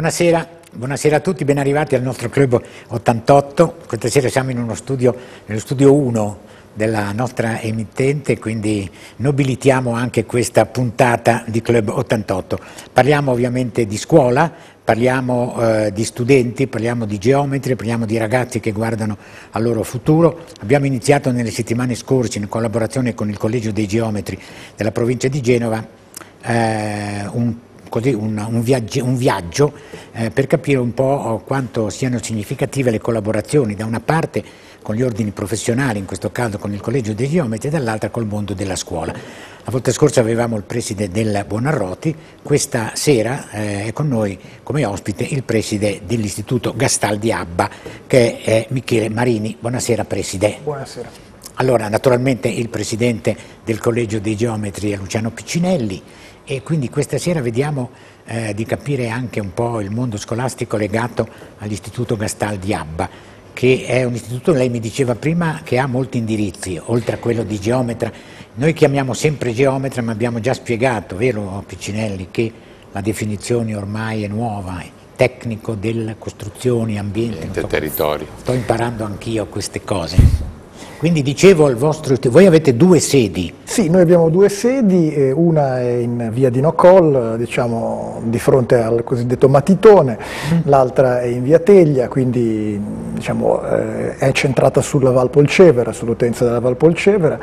Buonasera, buonasera, a tutti, ben arrivati al nostro Club 88. Questa sera siamo studio, nello studio 1 della nostra emittente, quindi nobilitiamo anche questa puntata di Club 88. Parliamo ovviamente di scuola, parliamo eh, di studenti, parliamo di geometri, parliamo di ragazzi che guardano al loro futuro. Abbiamo iniziato nelle settimane scorse in collaborazione con il Collegio dei Geometri della provincia di Genova eh, un così, un, un, viaggio, un viaggio eh, per capire un po' quanto siano significative le collaborazioni da una parte con gli ordini professionali, in questo caso con il Collegio dei Geometri, e dall'altra col mondo della scuola. La volta scorsa avevamo il preside del Buonarroti, questa sera eh, è con noi come ospite il preside dell'Istituto Gastaldi Abba, che è Michele Marini. Buonasera preside. Buonasera. Allora, naturalmente il presidente del Collegio dei Geometri è Luciano Piccinelli, e quindi questa sera vediamo eh, di capire anche un po' il mondo scolastico legato all'Istituto Gastaldi Abba, che è un istituto, lei mi diceva prima, che ha molti indirizzi, oltre a quello di geometra. Noi chiamiamo sempre geometra, ma abbiamo già spiegato, vero Piccinelli, che la definizione ormai è nuova, è tecnico delle costruzioni, ambiente. So, territorio. Sto imparando anch'io queste cose. Quindi dicevo al vostro, voi avete due sedi. Sì, noi abbiamo due sedi, eh, una è in via di Nocol, diciamo di fronte al cosiddetto Matitone, mm. l'altra è in via Teglia, quindi diciamo, eh, è centrata sulla Val Polcevera, sull'utenza della Val Polcevera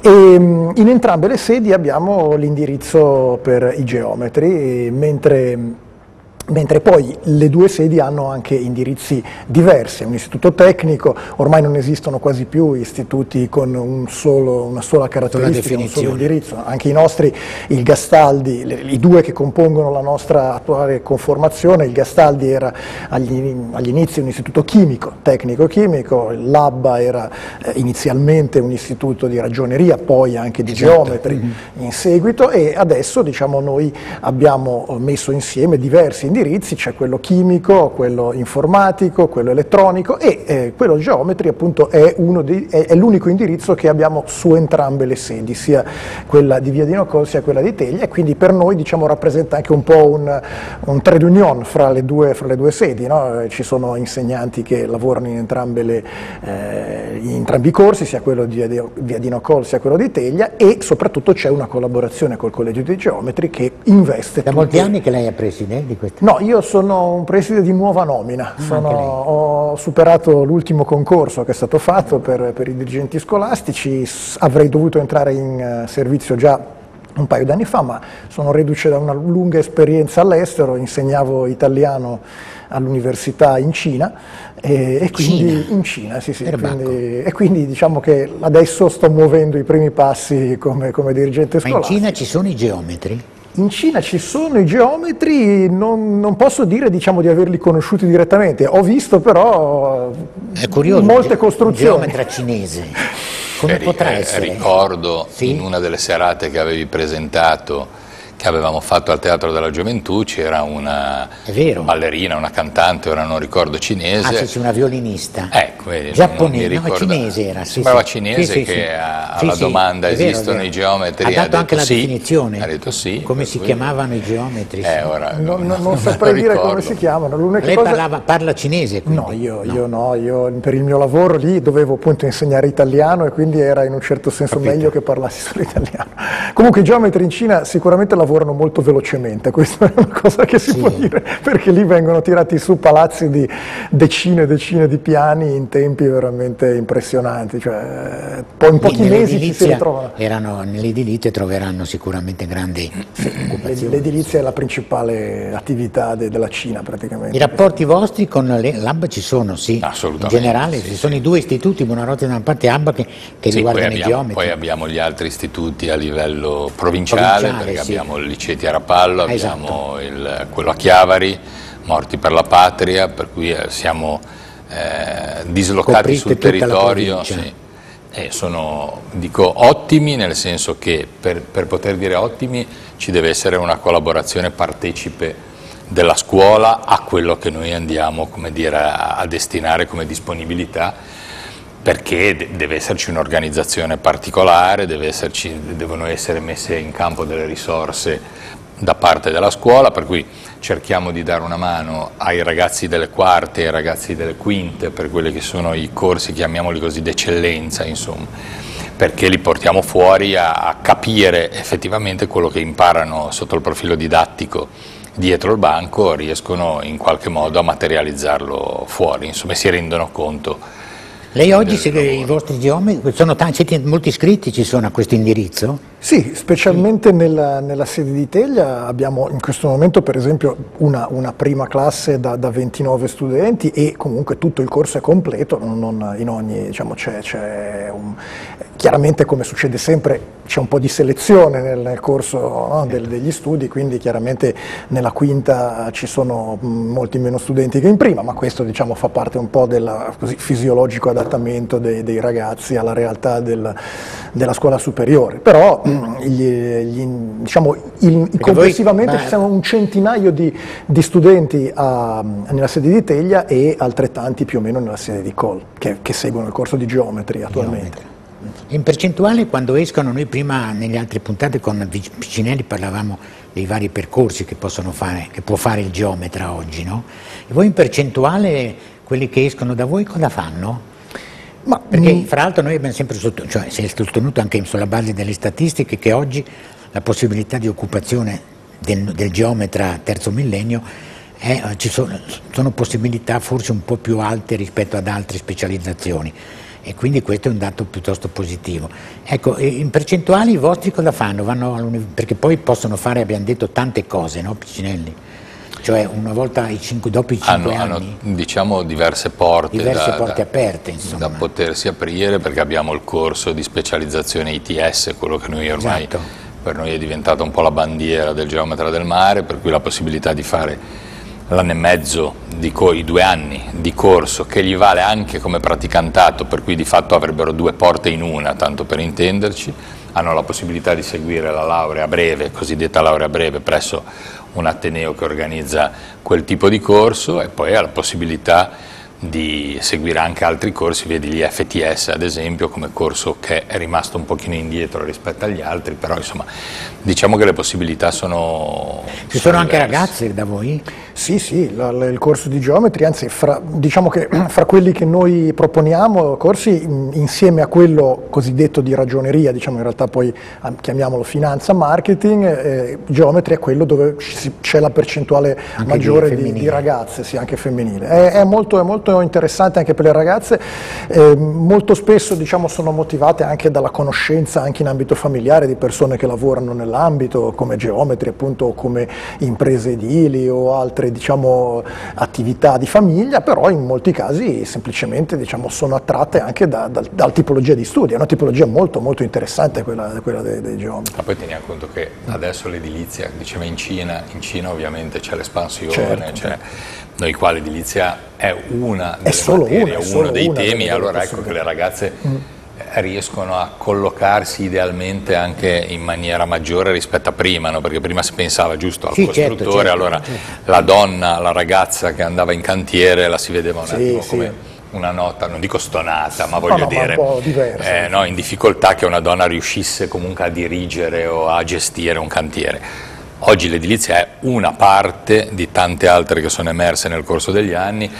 e mm, in entrambe le sedi abbiamo l'indirizzo per i geometri, mentre mentre poi le due sedi hanno anche indirizzi diversi, è un istituto tecnico, ormai non esistono quasi più istituti con un solo, una sola caratteristica, un solo indirizzo, anche i nostri, il Gastaldi, le, i due che compongono la nostra attuale conformazione, il Gastaldi era agli, agli inizi un istituto chimico, tecnico-chimico, l'Abba era eh, inizialmente un istituto di ragioneria, poi anche di esatto. geometri mm -hmm. in seguito e adesso diciamo, noi abbiamo messo insieme diversi indirizzi, c'è quello chimico, quello informatico, quello elettronico e eh, quello geometri appunto è, dei, è, l'unico indirizzo che abbiamo su entrambe le sedi, sia quella di Via di Nocol sia quella di Teglia e quindi per noi diciamo, rappresenta anche un po' un, un trade union fra le due, fra le due sedi, no? ci sono insegnanti che lavorano in, le, eh, in entrambi i corsi, sia quello di Via di Nocol sia quello di Teglia e soprattutto c'è una collaborazione col Collegio di Geometri che investe. Da molti anni che lei è presidente di questa No, io sono un preside di nuova nomina, ah, sono, ho superato l'ultimo concorso che è stato fatto per, per, i dirigenti scolastici, avrei dovuto entrare in eh, servizio già un paio d'anni fa, ma sono reduce da una lunga esperienza all'estero, insegnavo italiano all'università in Cina e, e quindi Cina. in Cina, sì, sì, quindi, e quindi diciamo che adesso sto muovendo i primi passi come, come dirigente scolastico. Ma in Cina ci sono i geometri? In Cina ci sono i geometri, non, non posso dire diciamo, di averli conosciuti direttamente, ho visto però curioso, molte costruzioni. geometra cinese, come Beh, potrà essere? Ricordo sì? in una delle serate che avevi presentato che avevamo fatto al Teatro della Gioventù, c'era una ballerina, una cantante, ora non ricordo cinese. Ah, c'è una violinista. Ecco, Giapponese, no, cinese era. Sì, Sembrava sì. cinese sì, che alla domanda vero, esistono i geometri ha dato ha detto anche la definizione. Ha detto sì. Come si chiamavano i geometri? Eh, ora, non, non, non saprei dire come si chiamano. Lei cosa... parlava, parla cinese? Quindi. No, io no. io no, io per il mio lavoro lì dovevo appunto insegnare italiano e quindi era in un certo senso Capito. meglio che parlassi solo italiano. Comunque i geometri in Cina sicuramente lavorano molto velocemente questa è una cosa che si sì. può dire, perché lì vengono tirati su palazzi di decine e decine di piani in tempi veramente impressionanti, cioè, poi in pochi mesi ci si ritrovano. Nell'edilizia troveranno sicuramente grandi occupazioni. L'edilizia è la principale attività de, della Cina praticamente. I rapporti vostri con l'ABBA ci sono, sì? Assolutamente. In generale, sì, ci sono i due istituti, Buonarroti da una parte ABBA che, che sì, riguardano abbiamo, i geometri. Poi abbiamo gli altri istituti a livello provinciale, provinciale perché abbiamo il liceo di Arapà Cavallo, abbiamo esatto. il, quello a Chiavari, Morti per la Patria, per cui eh, siamo eh, dislocati Coprite sul territorio. Sì. E sono dico, ottimi nel senso che per, per poter dire ottimi ci deve essere una collaborazione partecipe della scuola a quello che noi andiamo dire, a, a destinare come disponibilità perché deve esserci un'organizzazione particolare, esserci, devono essere messe in campo delle risorse da parte della scuola, per cui cerchiamo di dare una mano ai ragazzi delle quarte e ai ragazzi delle quinte per quelli che sono i corsi, chiamiamoli così, d'eccellenza, insomma, perché li portiamo fuori a, a capire effettivamente quello che imparano sotto il profilo didattico dietro il banco, riescono in qualche modo a materializzarlo fuori, insomma si rendono conto lei oggi segue i vostri geometri, sono tanti, molti iscritti ci sono a questo indirizzo? Sì, specialmente nella, nella, sede di Teglia abbiamo in questo momento per esempio una, una prima classe da, da, 29 studenti e comunque tutto il corso è completo, non, non in ogni, diciamo, c'è, un, chiaramente come succede sempre c'è un po' di selezione nel, nel corso no, del, degli studi, quindi chiaramente nella quinta ci sono molti meno studenti che in prima, ma questo diciamo, fa parte un po' del fisiologico adattamento dei, dei ragazzi alla realtà del, della scuola superiore. Però gli, gli, diciamo, il, complessivamente voi, ci sono un centinaio di, di studenti a, nella sede di Teglia e altrettanti più o meno nella sede di Col, che, che seguono il corso di geometria attualmente. Geometria. In percentuale quando escono, noi prima negli altri puntate con Piccinelli parlavamo dei vari percorsi che, fare, che può fare il geometra oggi, no? E voi in percentuale quelli che escono da voi cosa fanno? Ma, Perché. Mm. fra l'altro noi abbiamo sempre sostenuto, cioè si è sostenuto anche sulla base delle statistiche che oggi la possibilità di occupazione del, del geometra terzo millennio è, ci sono, sono possibilità forse un po' più alte rispetto ad altre specializzazioni e quindi questo è un dato piuttosto positivo. Ecco, in percentuali i vostri cosa fanno? perché poi possono fare, abbiamo detto, tante cose, no Piccinelli? Cioè una volta i cinque, dopo i cinque hanno, anni? Hanno diciamo diverse porte, diverse da, porte da, aperte insomma. da potersi aprire perché abbiamo il corso di specializzazione ITS, quello che noi ormai esatto. per noi è diventato un po' la bandiera del geometra del mare, per cui la possibilità di fare l'anno e mezzo, di i due anni di corso che gli vale anche come praticantato, per cui di fatto avrebbero due porte in una, tanto per intenderci, hanno la possibilità di seguire la laurea breve, cosiddetta laurea breve, presso un Ateneo che organizza quel tipo di corso e poi ha la possibilità di seguire anche altri corsi, vedi gli FTS ad esempio come corso che è rimasto un pochino indietro rispetto agli altri, però insomma diciamo che le possibilità sono... Ci sono, sono anche ragazze da voi? Sì, sì, la, la, il corso di geometria, anzi fra, diciamo che fra quelli che noi proponiamo corsi insieme a quello cosiddetto di ragioneria, diciamo in realtà poi chiamiamolo finanza, marketing, eh, geometria è quello dove c'è la percentuale anche maggiore di, di, ragazze, sì, anche femminile. È, è, molto, è, molto, interessante anche per le ragazze, eh, molto spesso diciamo, sono motivate anche dalla conoscenza anche in ambito familiare di persone che lavorano nell'ambito come geometri appunto o come imprese edili o altre altre diciamo, attività di famiglia, però in molti casi semplicemente diciamo, sono attratte anche da, da, dalla tipologia di studio, è una tipologia molto, molto interessante quella, quella dei, dei geometri. Ma poi teniamo conto che adesso l'edilizia, diceva in Cina, in Cina ovviamente c'è l'espansione, certo, certo. noi qua l'edilizia è una delle è materie, una, uno dei temi, allora ecco che le ragazze... Mm riescono a collocarsi idealmente anche in maniera maggiore rispetto a prima, no? perché prima si pensava giusto al sì, certo, costruttore, certo, certo, allora certo. la donna, la ragazza che andava in cantiere la si vedeva un sì, attimo sì. come una nota, non dico stonata, ma voglio no, no, dire, ma diversa, eh, no, in difficoltà che una donna riuscisse comunque a dirigere o a gestire un cantiere. Oggi l'edilizia è una parte di tante altre che sono emerse nel corso degli anni,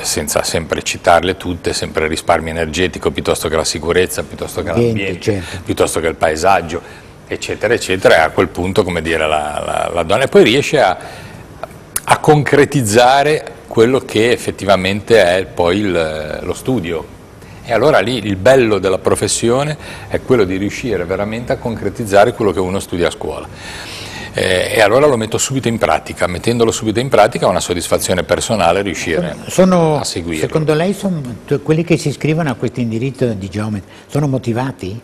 senza sempre citarle tutte, sempre il risparmio energetico piuttosto che la sicurezza, piuttosto che l'ambiente, certo. piuttosto che il paesaggio, eccetera, eccetera, e a quel punto, come dire, la, la, la donna poi riesce a, a, concretizzare quello che effettivamente è poi il, lo studio. E allora lì il bello della professione è quello di riuscire veramente a concretizzare quello che uno studia a scuola eh, e allora lo metto subito in pratica, mettendolo subito in pratica è una soddisfazione personale riuscire sono, a seguire. Secondo lei sono, quelli che si iscrivono a questo indirizzo di geometria sono motivati?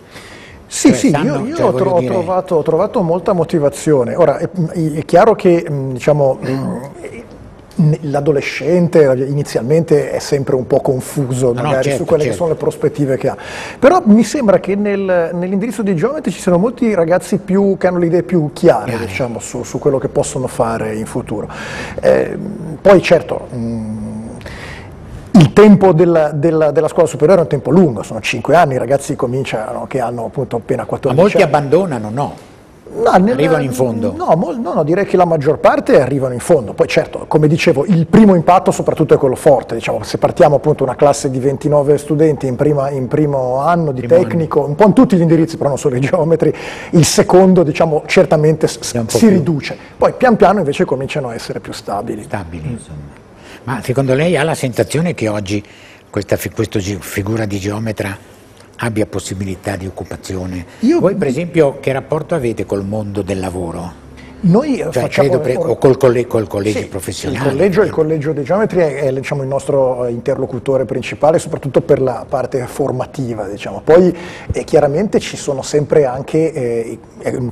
Sì, cioè, sì, sanno, io, io cioè, ho, tro dire... trovato, ho, trovato, molta motivazione. Ora, è, è chiaro che diciamo, l'adolescente inizialmente è sempre un po' confuso no, magari certo, su quelle certo. che sono le prospettive che ha, però mi sembra che nel, nell'indirizzo di geometri ci siano molti ragazzi più, che hanno le idee più chiare diciamo, su, su, quello che possono fare in futuro. Eh, poi certo... Mh, il tempo della, della, della, scuola superiore è un tempo lungo, sono 5 anni, i ragazzi cominciano che hanno appunto appena 14 Ma molti anni. abbandonano, no? No, nel, arrivano in fondo? No, no, no, direi che la maggior parte arrivano in fondo. Poi certo, come dicevo, il primo impatto soprattutto è quello forte. Diciamo, se partiamo appunto una classe di 29 studenti in, prima, in primo anno di primo tecnico, anno. un po' in tutti gli indirizzi, però non solo i geometri, il secondo diciamo, certamente si più. riduce. Poi pian piano invece cominciano a essere più stabili. Stabili, insomma. Ma secondo lei ha la sensazione che oggi questa, questa figura di geometra abbia possibilità di occupazione. Io... Voi per esempio che rapporto avete col mondo del lavoro? Noi cioè, facciamo... Pre- o col, colle- col collegio sì, professionale? Il collegio, il collegio dei geometri è, è diciamo, il nostro interlocutore principale, soprattutto per la parte formativa. Diciamo. Poi eh, chiaramente ci sono sempre anche, eh,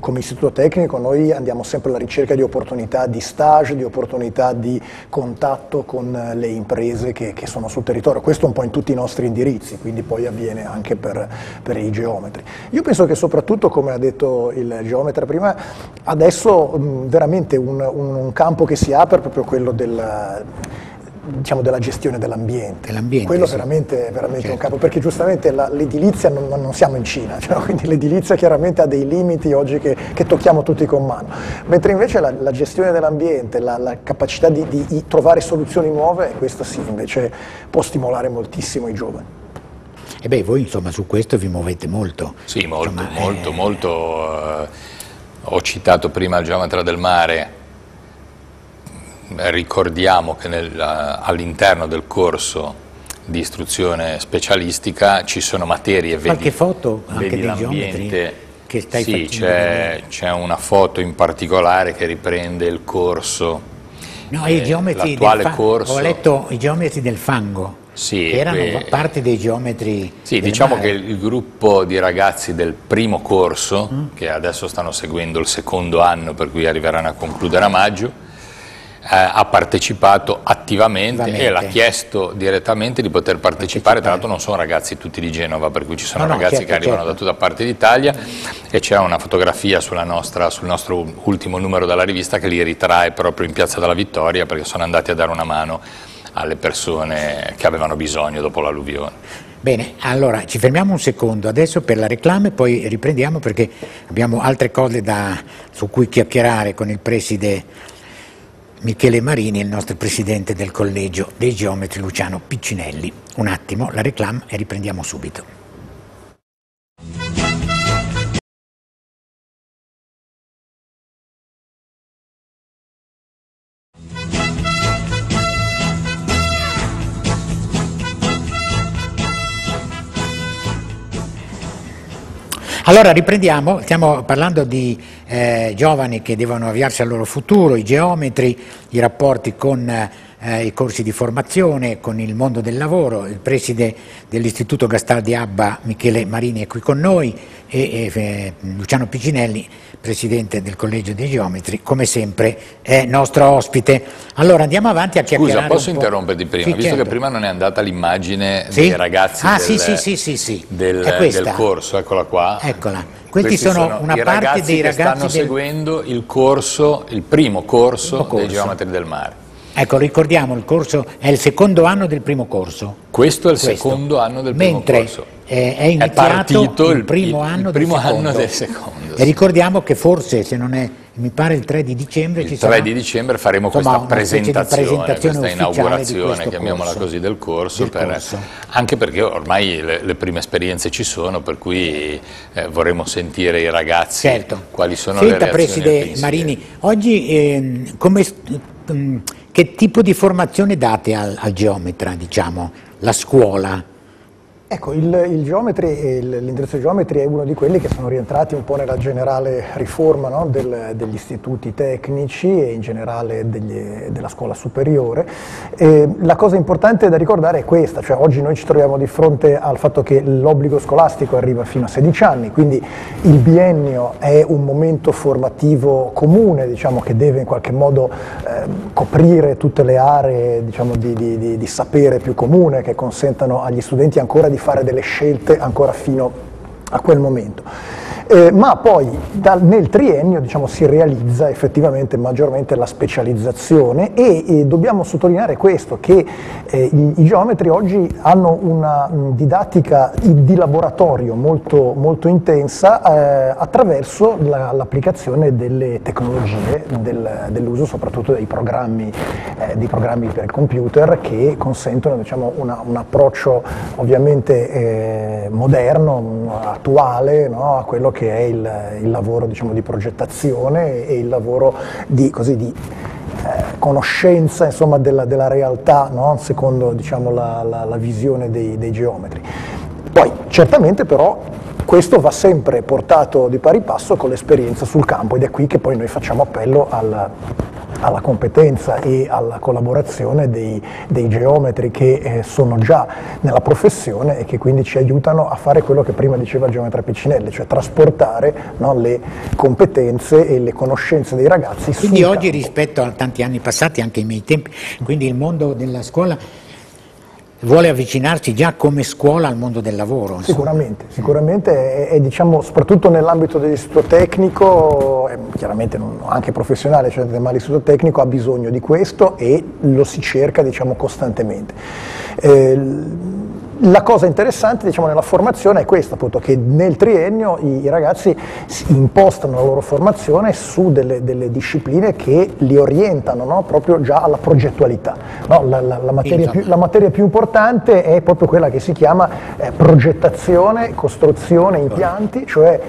come istituto tecnico, noi andiamo sempre alla ricerca di opportunità di stage, di opportunità di contatto con le imprese che, che sono sul territorio. Questo un po' in tutti i nostri indirizzi, quindi poi avviene anche per, per i geometri. Io penso che soprattutto, come ha detto il geometra prima, adesso veramente un, un, campo che si apre proprio quello della, diciamo, della gestione dell'ambiente. dell'ambiente Quello sì. veramente, veramente certo. un campo, perché giustamente la, l'edilizia non, non, siamo in Cina, cioè, quindi l'edilizia chiaramente ha dei limiti oggi che, che tocchiamo tutti con mano, mentre invece la, la gestione dell'ambiente, la, la capacità di, di, trovare soluzioni nuove, questo sì, invece può stimolare moltissimo i giovani. E beh, voi insomma su questo vi muovete molto. Sì, molto, insomma, molto, eh... molto. Uh ho citato prima il geometra del mare, ricordiamo che all'interno del corso di istruzione specialistica ci sono materie, vedi, Qualche foto anche vedi l'ambiente, che stai sì, c'è, c'è, una foto in particolare che riprende il corso, no, eh, i geometri l'attuale corso. Ho letto i geometri del fango. Sì, erano eh, parte dei geometri. Sì, diciamo mare. che il gruppo di ragazzi del primo corso, mm. che adesso stanno seguendo il secondo anno per cui arriveranno a concludere a maggio, eh, ha partecipato attivamente Ovviamente. e l'ha chiesto direttamente di poter partecipare. partecipare. Tra l'altro non sono ragazzi tutti di Genova, per cui ci sono no, ragazzi no, certo, che arrivano certo. da tutta parte d'Italia e c'è una fotografia nostra, sul nostro ultimo numero della rivista che li ritrae proprio in Piazza della Vittoria perché sono andati a dare una mano alle persone che avevano bisogno dopo l'alluvione. Bene, allora ci fermiamo un secondo adesso per la reclama e poi riprendiamo perché abbiamo altre cose da, su cui chiacchierare con il preside Michele Marini e il nostro presidente del collegio dei geometri Luciano Piccinelli. Un attimo, la reclama e riprendiamo subito. Allora riprendiamo, stiamo parlando di eh, giovani che devono avviarsi al loro futuro, i geometri, i rapporti con eh, i corsi di formazione, con il mondo del lavoro. Il preside dell'Istituto Gastaldi Abba, Michele Marini, è qui con noi e, e eh, Luciano Piccinelli, presidente del Collegio dei Geometri, come sempre è nostro ospite. Allora andiamo avanti a chiacchierare. Scusa, posso interromperti prima? Sì, Visto certo. che prima non è andata l'immagine sì? dei ragazzi ah, del, sì, del, del, corso, eccola qua. Eccola. Questi, Questi sono, sono, una parte dei ragazzi che stanno del... seguendo il corso, il primo corso, il primo corso. dei geometri del mare. Ecco, ricordiamo, il corso è il secondo anno del primo corso. Questo è il Questo. secondo anno del primo Mentre corso. Mentre è iniziato il, il primo, il, anno, il primo del anno, del secondo. E ricordiamo che forse, se non è, mi pare il 3 di dicembre, il ci 3 sarà di dicembre faremo insomma, questa presentazione, presentazione questa inaugurazione, chiamiamola corso, così, del corso, del per, corso. anche perché ormai le, le, prime esperienze ci sono, per cui eh, vorremmo sentire i ragazzi certo. quali sono Senta, le reazioni Preside Marini, oggi eh, come... Mh, che tipo di formazione date al, al geometra, diciamo, la scuola? Ecco, il, il geometri, l'indirizzo geometri è uno di quelli che sono rientrati un po' nella generale riforma no, del, degli istituti tecnici e in generale degli, della scuola superiore. E la cosa importante da ricordare è questa, cioè oggi noi ci troviamo di fronte al fatto che l'obbligo scolastico arriva fino a 16 anni, quindi il biennio è un momento formativo comune, diciamo, che deve in qualche modo eh, coprire tutte le aree diciamo, di, di, di, di sapere più comune che consentano agli studenti ancora di fare delle scelte ancora fino a quel momento. Eh, ma poi dal, nel triennio diciamo, si realizza effettivamente maggiormente la specializzazione e, e dobbiamo sottolineare questo, che eh, i, i, geometri oggi hanno una mh, didattica di laboratorio molto, molto intensa eh, attraverso la, l'applicazione delle tecnologie, del, dell'uso soprattutto dei programmi, eh, dei programmi, per il computer che consentono diciamo, una, un approccio ovviamente eh, moderno, attuale no, a quello che è il, il lavoro diciamo, di progettazione e il lavoro di, così, di eh, conoscenza insomma, della, della, realtà no? secondo diciamo, la, la, la, visione dei, dei geometri. Poi certamente però questo va sempre portato di pari passo con l'esperienza sul campo ed è qui che poi noi facciamo appello al, alla competenza e alla collaborazione dei, dei geometri che eh, sono già nella professione e che quindi ci aiutano a fare quello che prima diceva il geometra Piccinelli, cioè trasportare no, le competenze e le conoscenze dei ragazzi. Quindi oggi campo. rispetto a tanti anni passati, anche ai miei tempi, quindi il mondo della scuola vuole avvicinarsi già come scuola al mondo del lavoro. Insomma. Sicuramente, sicuramente e, diciamo, soprattutto nell'ambito dell'istituto tecnico, chiaramente non, anche professionale, cioè ma l'istituto tecnico ha bisogno di questo e lo si cerca diciamo, costantemente. Eh, la cosa interessante diciamo, nella formazione è questa, appunto, che nel triennio i, i ragazzi impostano la loro formazione su delle, delle discipline che li orientano no? proprio già alla progettualità. No? La, la, la, materia più, la, materia più, importante è proprio quella che si chiama eh, progettazione, costruzione, impianti, cioè